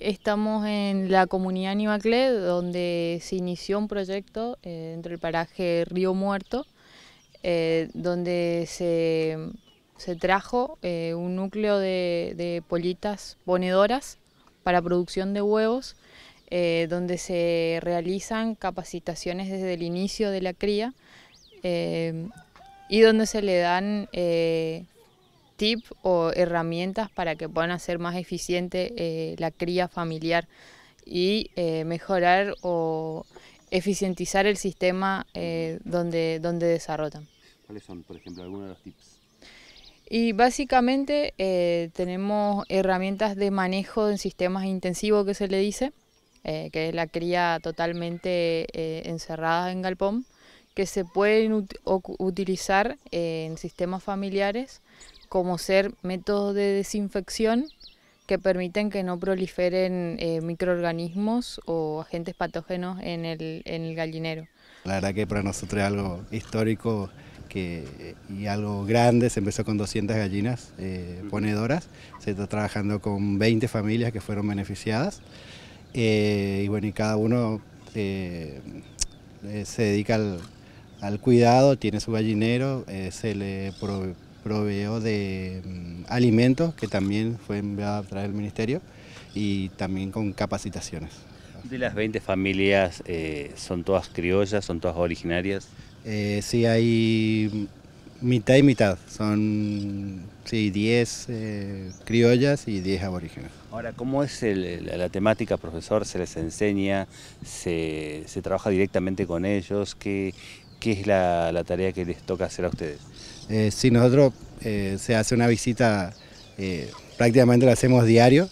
estamos en la comunidad Nivaclé, donde se inició un proyecto eh, dentro del paraje Río Muerto, eh, donde se, trajo eh, un núcleo de, de, pollitas ponedoras para producción de huevos, donde se realizan capacitaciones desde el inicio de la cría y donde se le dan tips o herramientas para que puedan hacer más eficiente eh, la cría familiar y eh, mejorar o eficientizar el sistema eh, donde, donde desarrollan. ¿Cuáles son, por ejemplo, algunos de los tips? Y básicamente tenemos herramientas de manejo en sistemas intensivos que se le dice, que es la cría totalmente encerrada en galpón, que se pueden utilizar en sistemas familiares como ser métodos de desinfección que permiten que no proliferen eh, microorganismos o agentes patógenos en el, en el gallinero. La verdad que para nosotros es algo histórico que, y algo grande, se empezó con 200 gallinas eh, ponedoras, se está trabajando con 20 familias que fueron beneficiadas. Eh, y bueno, y cada uno se dedica al, al, cuidado, tiene su gallinero, se le proveyó de mm, alimentos que también fue enviado a través del ministerio y también con capacitaciones. De las 20 familias, eh, ¿son todas criollas, son todas originarias? Eh, sí, hay mitad y mitad, son sí, 10 eh, criollas y 10 aborígenes. Ahora, ¿cómo es la, temática, profesor? ¿Se les enseña? ¿Se, trabaja directamente con ellos? ¿Qué, qué es la, la tarea que les toca hacer a ustedes? Eh, si nosotros eh, se hace una visita, eh, prácticamente la hacemos diario,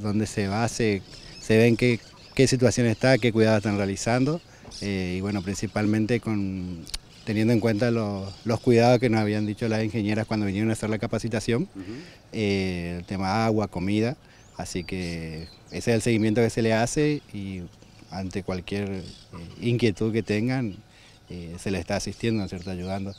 donde se va, se, se ven qué, qué, situación está, qué cuidados están realizando, y bueno, principalmente con, teniendo en cuenta los, cuidados que nos habían dicho las ingenieras cuando vinieron a hacer la capacitación, el tema agua, comida, así que ese es el seguimiento que se le hace y ante cualquier inquietud que tengan, se les está asistiendo, ¿no cierto? ayudando.